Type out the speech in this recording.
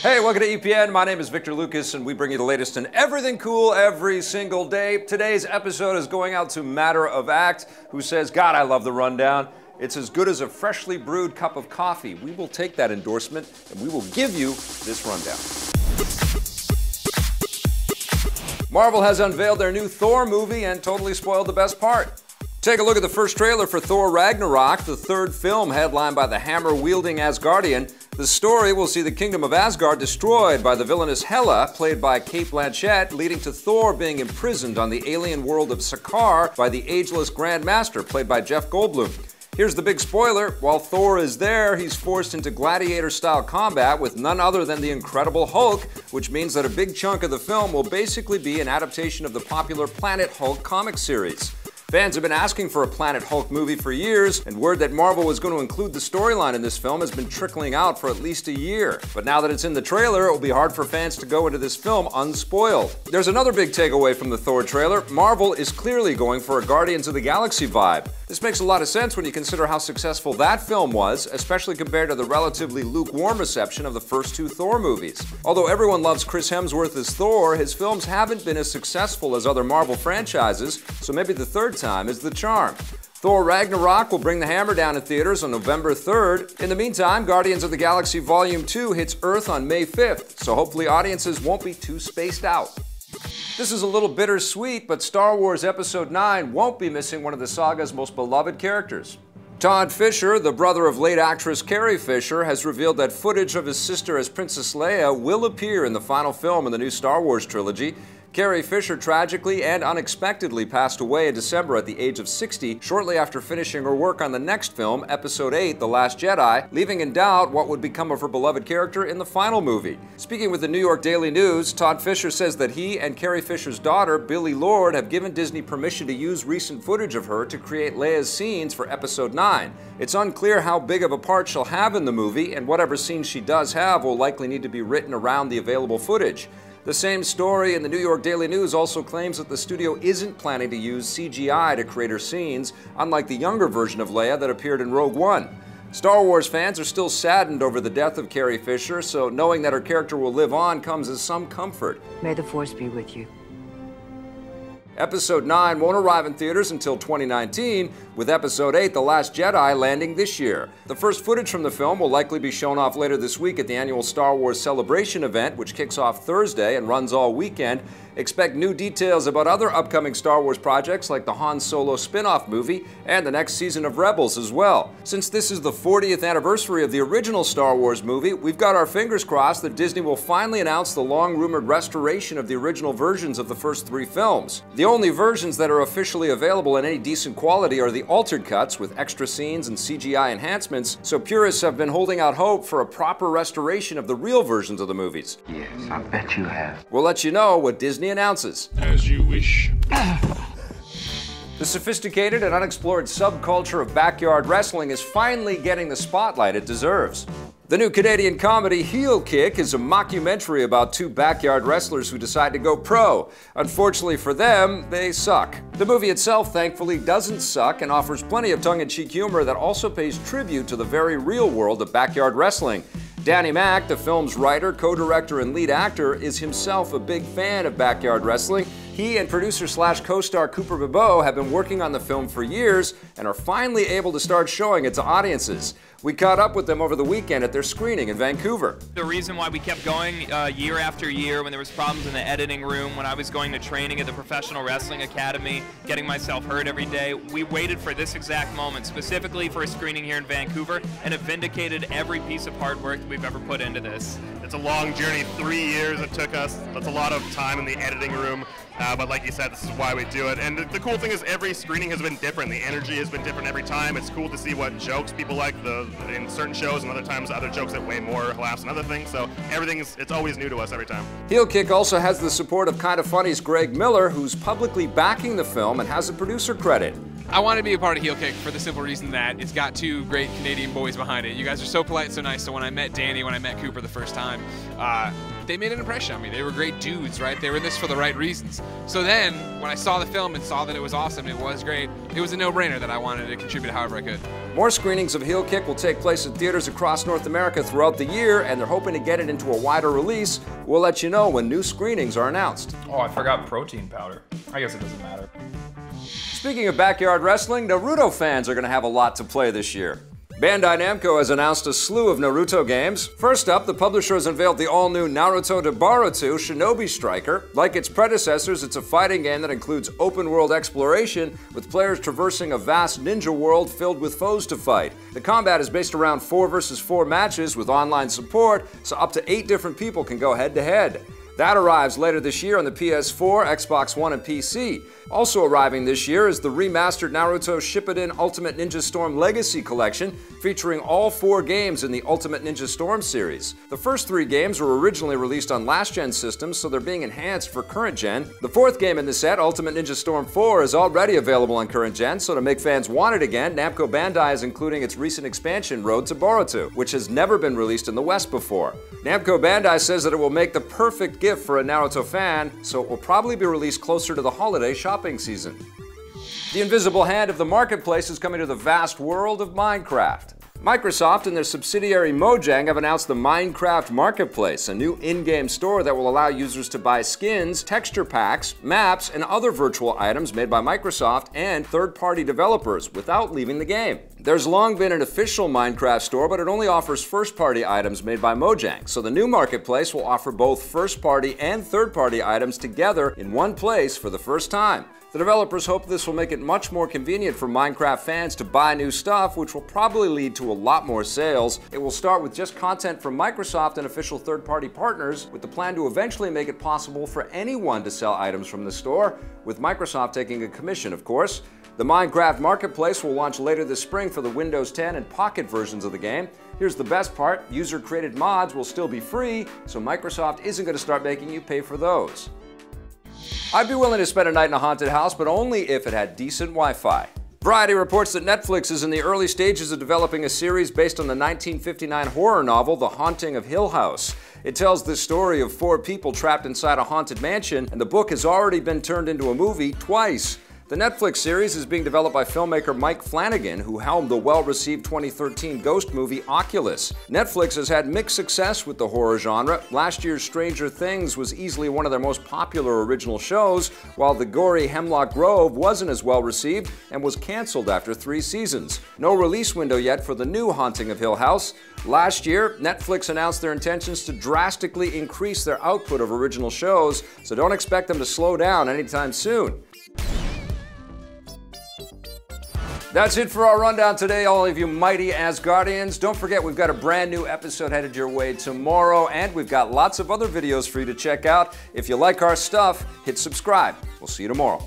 Hey, welcome to EPN. My name is Victor Lucas, and we bring you the latest in everything cool every single day. Today's episode is going out to Matter of Act, who says, God, I love the rundown. It's as good as a freshly brewed cup of coffee. We will take that endorsement, and we will give you this rundown. Marvel has unveiled their new Thor movie and totally spoiled the best part. Take a look at the first trailer for Thor Ragnarok, the third film headlined by the hammer wielding Asgardian. The story will see the kingdom of Asgard destroyed by the villainous Hela, played by Cate Blanchett, leading to Thor being imprisoned on the alien world of Sakaar by the ageless Grand Master, played by Jeff Goldblum. Here's the big spoiler while Thor is there, he's forced into gladiator style combat with none other than the Incredible Hulk, which means that a big chunk of the film will basically be an adaptation of the popular Planet Hulk comic series. Fans have been asking for a Planet Hulk movie for years, and word that Marvel was going to include the storyline in this film has been trickling out for at least a year. But now that it's in the trailer, it will be hard for fans to go into this film unspoiled. There's another big takeaway from the Thor trailer. Marvel is clearly going for a Guardians of the Galaxy vibe. This makes a lot of sense when you consider how successful that film was, especially compared to the relatively lukewarm reception of the first two Thor movies. Although everyone loves Chris Hemsworth as Thor, his films haven't been as successful as other Marvel franchises, so maybe the third time is the charm. Thor Ragnarok will bring the hammer down in theaters on November 3rd. In the meantime, Guardians of the Galaxy Volume 2 hits Earth on May 5th, so hopefully audiences won't be too spaced out. This is a little bittersweet, but Star Wars Episode 9 won't be missing one of the saga's most beloved characters. Todd Fisher, the brother of late actress Carrie Fisher, has revealed that footage of his sister as Princess Leia will appear in the final film in the new Star Wars trilogy. Carrie Fisher tragically and unexpectedly passed away in December at the age of 60, shortly after finishing her work on the next film, Episode 8 The Last Jedi, leaving in doubt what would become of her beloved character in the final movie. Speaking with the New York Daily News, Todd Fisher says that he and Carrie Fisher's daughter, Billie Lourd, have given Disney permission to use recent footage of her to create Leia's scenes for Episode 9. It's unclear how big of a part she'll have in the movie, and whatever scenes she does have will likely need to be written around the available footage. The same story in the New York Daily News also claims that the studio isn't planning to use CGI to create her scenes, unlike the younger version of Leia that appeared in Rogue One. Star Wars fans are still saddened over the death of Carrie Fisher, so knowing that her character will live on comes as some comfort. May the Force be with you. Episode 9 won't arrive in theaters until 2019, with Episode 8, The Last Jedi, landing this year. The first footage from the film will likely be shown off later this week at the annual Star Wars Celebration event, which kicks off Thursday and runs all weekend. Expect new details about other upcoming Star Wars projects like the Han Solo spin off movie and the next season of Rebels as well. Since this is the 40th anniversary of the original Star Wars movie, we've got our fingers crossed that Disney will finally announce the long rumored restoration of the original versions of the first three films. The only versions that are officially available in any decent quality are the altered cuts with extra scenes and CGI enhancements, so purists have been holding out hope for a proper restoration of the real versions of the movies. Yes, I bet you have. We'll let you know what Disney announces. As you wish. The sophisticated and unexplored subculture of backyard wrestling is finally getting the spotlight it deserves. The new Canadian comedy Heel Kick is a mockumentary about two backyard wrestlers who decide to go pro. Unfortunately for them, they suck. The movie itself, thankfully, doesn't suck and offers plenty of tongue in cheek humor that also pays tribute to the very real world of backyard wrestling. Danny Mac, the film's writer, co director, and lead actor, is himself a big fan of backyard wrestling. He and producer slash co star Cooper Bibaud have been working on the film for years and are finally able to start showing it to audiences. We caught up with them over the weekend at their screening in Vancouver. The reason why we kept going uh, year after year when there was problems in the editing room, when I was going to training at the Professional Wrestling Academy, getting myself hurt every day, we waited for this exact moment, specifically for a screening here in Vancouver, and it vindicated every piece of hard work that we've ever put into this. It's a long journey, three years it took us. That's a lot of time in the editing room. Uh, but like you said, this is why we do it. And the, the, cool thing is every screening has been different. The energy has been different every time. It's cool to see what jokes people like the in certain shows and other times other jokes that way more laughs and other things. So everything's, it's always new to us every time. Heel Kick also has the support of Kind of Funny's Greg Miller, who's publicly backing the film and has a producer credit. I want to be a part of Heel Kick for the simple reason that it's got two great Canadian boys behind it. You guys are so polite, so nice. So when I met Danny, when I met Cooper the first time, uh, they made an impression on me. They were great dudes, right? They were in this for the right reasons. So then, when I saw the film and saw that it was awesome, it was great, it was a no-brainer that I wanted to contribute however I could. More screenings of Heel Kick will take place in theaters across North America throughout the year, and they're hoping to get it into a wider release. We'll let you know when new screenings are announced. Oh, I forgot protein powder. I guess it doesn't matter. Speaking of backyard wrestling, Naruto fans are going to have a lot to play this year. Bandai Namco has announced a slew of Naruto games. First up, the publisher has unveiled the all-new Naruto to Boruto Shinobi Striker. Like its predecessors, it's a fighting game that includes open-world exploration, with players traversing a vast ninja world filled with foes to fight. The combat is based around 4 versus 4 matches with online support, so up to 8 different people can go head-to-head. That arrives later this year on the PS4, Xbox One, and PC. Also arriving this year is the remastered Naruto Shippuden Ultimate Ninja Storm Legacy Collection, featuring all four games in the Ultimate Ninja Storm series. The first three games were originally released on last-gen systems, so they're being enhanced for current-gen. The fourth game in the set, Ultimate Ninja Storm 4, is already available on current-gen, so to make fans want it again, Namco Bandai is including its recent expansion, Road to Boruto, which has never been released in the West before. Namco Bandai says that it will make the perfect gift for a Naruto fan, so it will probably be released closer to the holiday shopping season. The invisible hand of the marketplace is coming to the vast world of Minecraft. Microsoft and their subsidiary Mojang have announced the Minecraft Marketplace, a new in-game store that will allow users to buy skins, texture packs, maps, and other virtual items made by Microsoft and third-party developers without leaving the game. There's long been an official Minecraft store, but it only offers first-party items made by Mojang, so the new marketplace will offer both first-party and third-party items together in one place for the first time. The developers hope this will make it much more convenient for Minecraft fans to buy new stuff, which will probably lead to a lot more sales. It will start with just content from Microsoft and official third-party partners, with the plan to eventually make it possible for anyone to sell items from the store, with Microsoft taking a commission, of course. The Minecraft Marketplace will launch later this spring for the Windows 10 and Pocket versions of the game. Here's the best part, user-created mods will still be free, so Microsoft isn't going to start making you pay for those. I'd be willing to spend a night in a haunted house, but only if it had decent Wi-Fi. Variety reports that Netflix is in the early stages of developing a series based on the 1959 horror novel The Haunting of Hill House. It tells the story of four people trapped inside a haunted mansion, and the book has already been turned into a movie twice. The Netflix series is being developed by filmmaker Mike Flanagan, who helmed the well-received 2013 ghost movie Oculus. Netflix has had mixed success with the horror genre. Last year's Stranger Things was easily one of their most popular original shows, while the gory Hemlock Grove wasn't as well received and was canceled after three seasons. No release window yet for the new Haunting of Hill House. Last year, Netflix announced their intentions to drastically increase their output of original shows, so don't expect them to slow down anytime soon. That's it for our rundown today, all of you mighty Asgardians. Don't forget, we've got a brand new episode headed your way tomorrow, and we've got lots of other videos for you to check out. If you like our stuff, hit subscribe. We'll see you tomorrow.